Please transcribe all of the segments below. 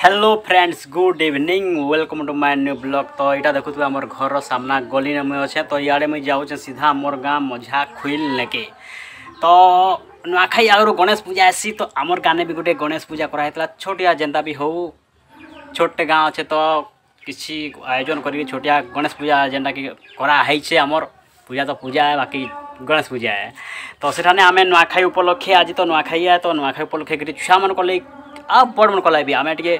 hello friends good evening welcome to my new blog तो यहाँ देखु आम घर सामना गली में अच्छे तो इे मुझे जाऊे सीधा मोर गाँ मझा खुल लेके तो नुआखाई आगु गणेश पूजा आसी तो आमर गाँव भी गोटे गणेश पूजा कराई छोटिया जेनता भी हो छोटे गाँ अच्छे तो किसी आयोजन करके छोटिया गणेश पूजा जेनटा कि कराई आमर पूजा तो पूजा है बाकी गणेश पूजा है तो सेठाने आम नुआखाई उपलक्षे आज तो नुआखाई है तो नुआखाई उपलक्षे छुआ मन आ मन कला आम टे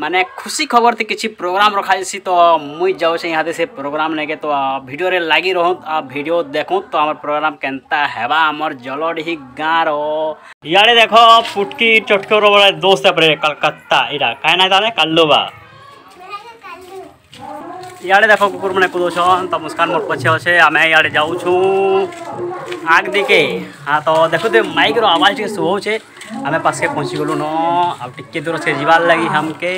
माने खुशी खबर थी किसी प्रोग्राम रखा जासी तो मुई जाऊँ यहाँ से प्रोग्राम लेके तो भिडियो रे लगी रहूँ आ भिडियो देखूँ तो आम प्रोग्राम केनता हेबा आमर जलडीही गाँव रो देख फुटकी चटकोर दोस्त है कलकत्ता इरा। कहीं ना ताने? काल्लुबा इे देख कुकुर मैंने कूदन तो मुस्कान मोर पछे अच्छे आम इे जाऊँ आग दिके हाँ तो देखो माइक रो आवाज़ टे शुभे आम पास के पहुँची गलु न। आ टे दूर से जीवार लगी हमके।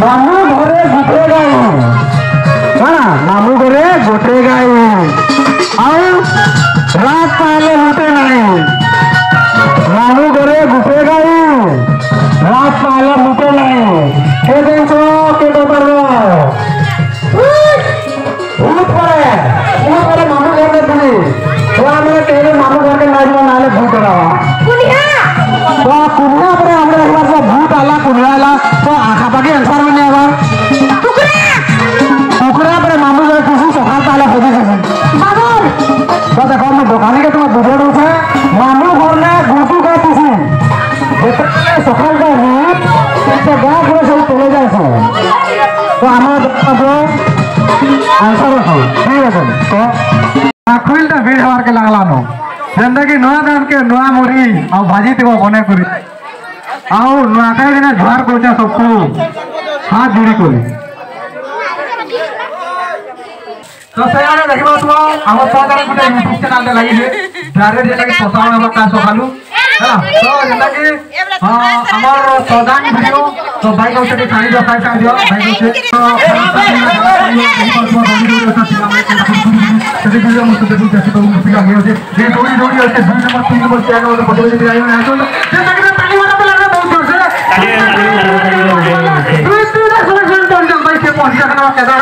मामू घरे गोटे गाय रात पहले लूटे नहीं मामू घरे गुटे गाय रात पहले लूटे नहीं। হাত গোজা সবসময় হাত জুড়ি করে তো সেইভাবে দেখিব আম সরকার গোটে ইউট্ୟୁବ୍ ଚ୍ୟାନେଲ୍ଟେ ଲାଗିଛେ ଡାଇରେକ୍ଟ ଯେନ୍ଟାକି ପ୍ରସାରଣ ହେବା ତା ସକାଳୁ ହେଲା ତ ଯେନ୍ଟାକି ଆମର ସଦାନ ଭିଡ଼ିଓ ତ ଭାଇ ଆଉ ସେଠି ଛାଣି ଦିଅ ସାଇଟ୍ ଛାଣି ଦିଅ ଭାଇ ସେଠି ଭିଡ଼ିଓ ମୁଁ ଦେଖୁ ଦେଖିବାକୁ ପିଲା ମିଳୁଛି ଯେ ଦୌଡ଼ି ଦୌଡ଼ି ଅଛି ଦୁଇ ନମ୍ବର ତିନି ନମ୍ବର ଚାରି ନମ୍ବର ପଦବୀ ପିଲା ଆସୁନ୍ ସେ ତାଙ୍କର हजारों हजारों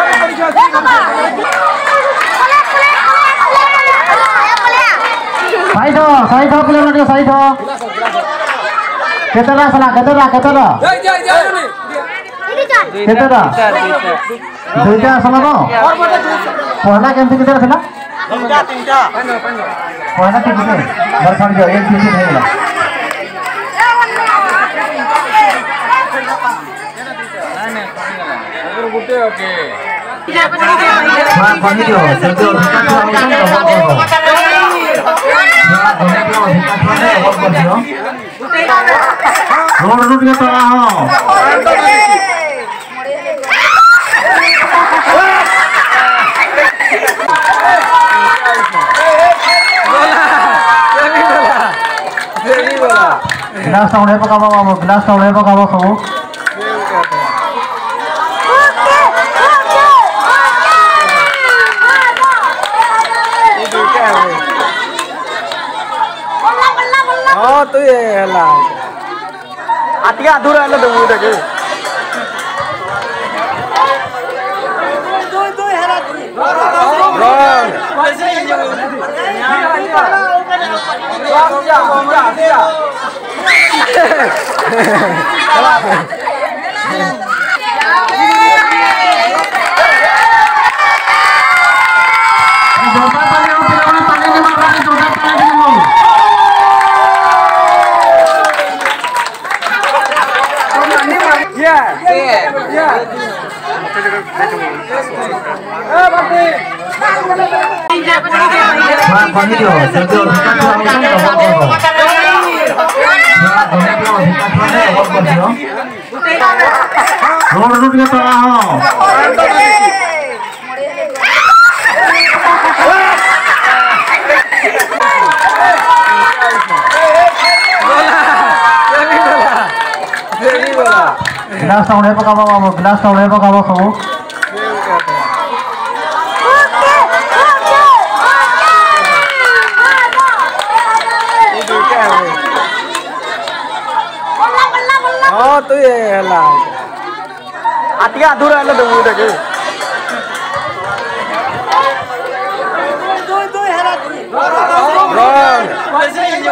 Saito, Saito keluar lagi Saito. Keterlah selak, keterlah, keterlah. Jai, jai, jai. Kita dah. Kita dah. Kita dah sama tu. Warna yang tinggi kita sana. Tinggi, tinggi. Warna tinggi tu. Berfaham juga yang tinggi tinggi lah. Berbudaya okay. Berfaham juga. Berfaham juga. Road route के तो आओ गिलास town है पकावा गिलास town है ହେଲା ଆଟିକେ ଆଧୁରା ହେଲେ ଦେବୁ ଦେଖେ Yeah. Yeah, yeah, yeah. Ba con hiểu sớm từ các con không có một điều. Ba con hiểu sớm từ các con không có một điều. Rồi rút ra ta. Glass ತಗೊಂಡೇಪ ಕಾಮ ಬಾಬು glass ತಗೊಂಡೇಪ ಕಾಮ ಬಾಬು तो ये हला आटिया अधूरा है ना तो मुझे के दो दो हरा रॉन्ग वैसे ही जो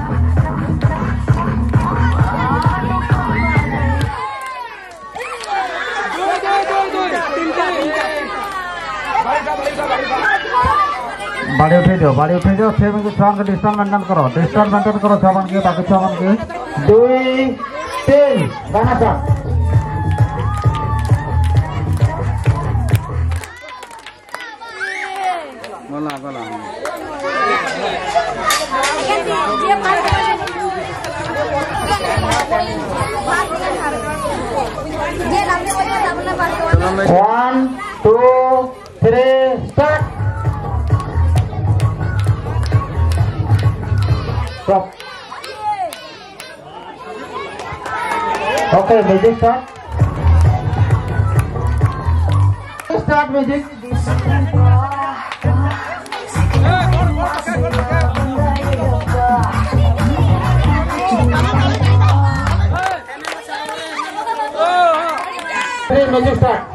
Bali utaiyo, Bali utaiyo. Same itu cawan ke distance mandang karo, distance mandang karo cawan ke, tapi cawan ke. Dua, tiga, berapa? Mula, mula. One, two, three. Oke Okay, sah. shot. Start magic. Magic start.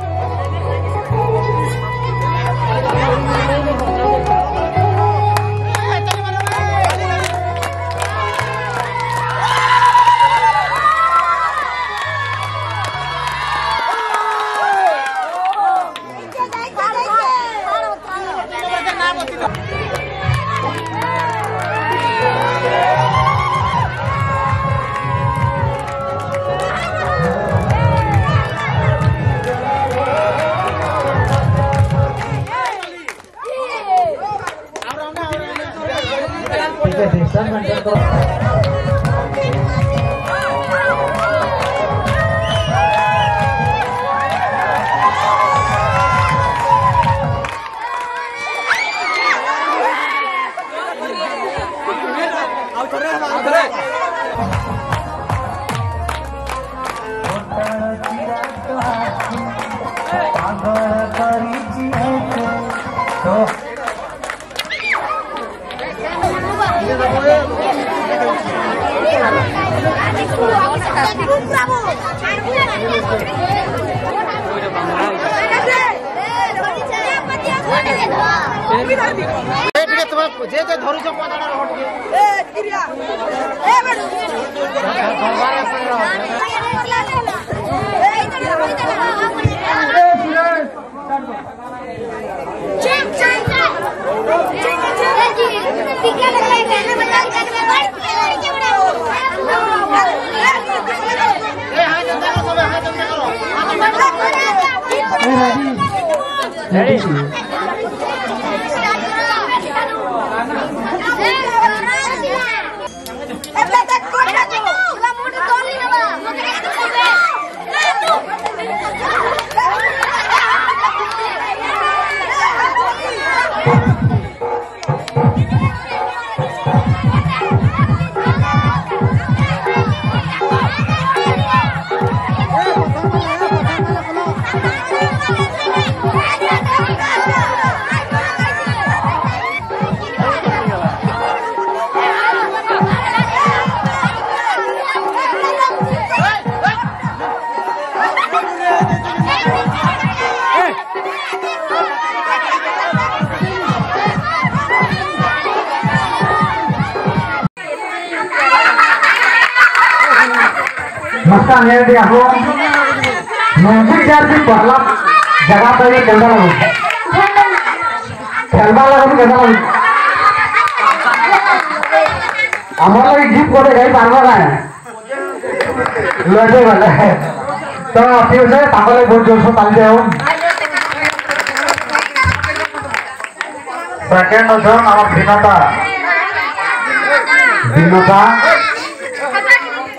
Tiga desa mencontoh Audrey, Hey. orang yang dia jaga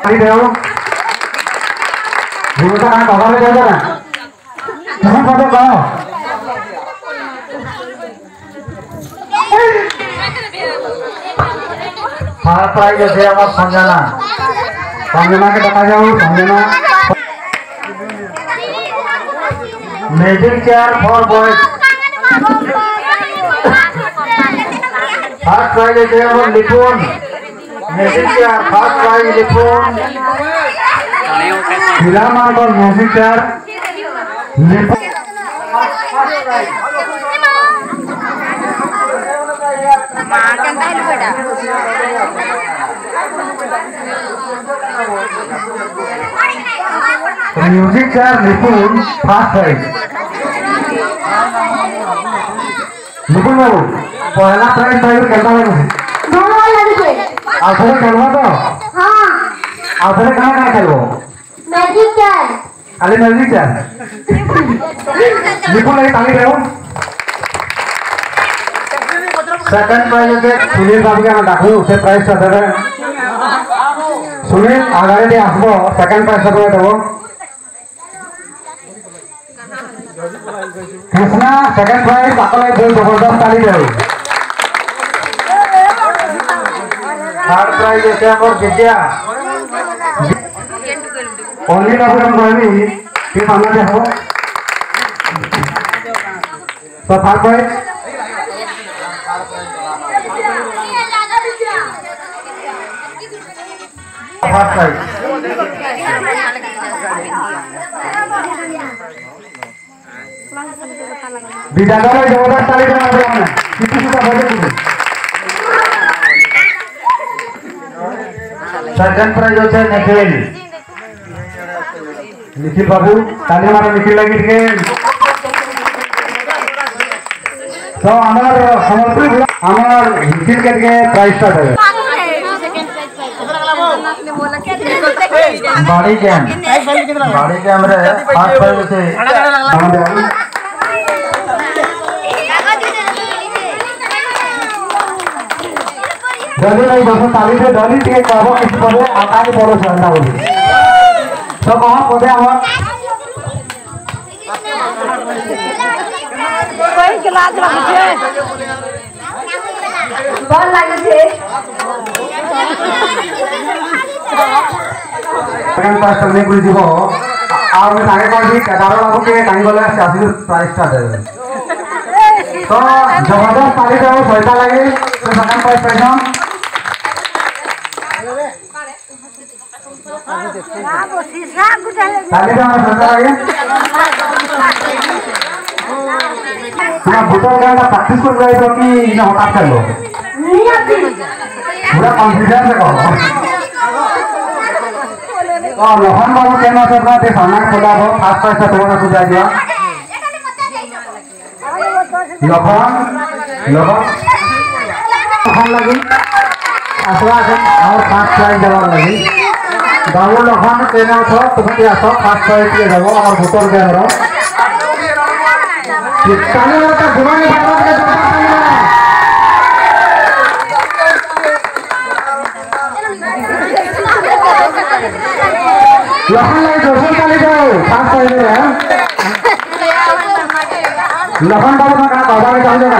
lagi ভিন্নতা কারণ কথা হয়ে যাবে না তুমি কত কও first prize আছে আমার সঞ্জনা সঞ্জনাকে দেখা যাও Sanjana magic chair for boys first prize আছে আমার লিখুন ম্যাজিক চেয়ার ফার্স্ট প্রাইজ লিখুন विराम और मौसी चार म्यूज़िक चार निपुण फास्ट प्राइज निपुण बाबू पहला प्राइज पाइल करना है आप खेलवा दो आप कहाँ कहाँ खेलो Najisan. Alim Ini pun lagi tangi kau. Second prize itu Sunil Babu yang ada. Hulu se prize sahaja. Sunil, agaknya dia apa? Second prize sahaja itu. Krishna, second prize tak kau lagi dua belas kali kau. Third prize itu yang orang kejia. Only বাবু আমি কইবি কি মামলা দে হবো তো third prize first prize বিদ্যালয় জবরদস্ত তালি দেওয়া হবে মানে কিছু কিছু বলে দিবি সেকেন্ড প্রাইজ হচ্ছে নিখিল निखिल बाबू ताली मारो, निखिल लगी ठीक तो हमार समर्पित हमार निखिल के लिए प्राइस स्टार्ट है। बाड़ी कैम बाड़ी कैम रे आठ पाँच से डाली नहीं बस ताली से डाली ठीक किस पर है आकारी पड़ोस रहना होगी। তো কখন পদে আমার দিব আর আমি তাকে কইছি কেদারণ আমাকে টাঙ্গলে আসি প্রাইসটা দেবে তো জবরদস্ত পালি যাব পয়সা লাগে তো সেখানে পয়সা তোমার ভোটার কার্ডটা প্র্যাকটিস করে যাইব কি না হঠাৎ খেলো পুরা কনফিডেন্স কর মোহন বাবু কেন আছে আপনার যে সামনে খোলাব ফার্স্ট ফার্স্ট তোমাকে বুঝাই দিও লখন লখন লখন লাগি আসবা আসেন আমার ফার্স্ট প্রাইজ দেওয়ার লাগি বাবুল রহমান ট্রেনে ওঠো তুমি আসো ফার্স্ট হয়ে দিয়ে যাব আমার ভোটর দেওয়ার লহন বাবু না কাজ বাবা কাজ না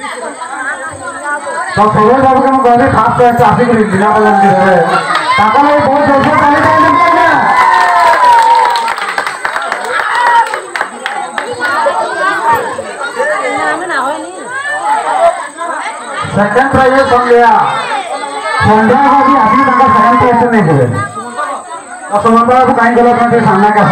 మా సురేష్ బాబు గారు గారి టాప్ క్లాస్ ట్రాఫిక్ గురించి తక్కువ బోర్డు దర్శనం సెకండ్ ప్రైజ్ సంధ్య సంధ్యా బాబు আপনি তাকে সেকেন্ড প্রাইজ নিয়ে দেবেন সুমন্ত বাবু কাহিনী গেল আপনাকে সামনে কাছ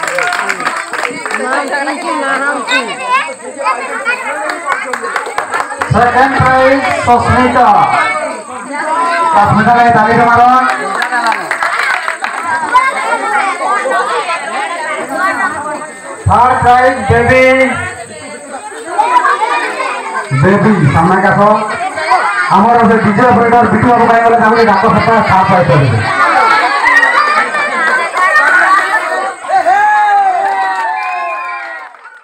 সেকেন্ড প্রাইজ সস্মিতা সস্মিতা গায়ে তালিকা মারণ থার্ড প্রাইজ দেবী দেবী সামনে কাছ আমার বিজয় অপারেটর বিটু বাবু পাইগলে তাহলে ডাক সপ্তাহে সাপ পাইপারিবে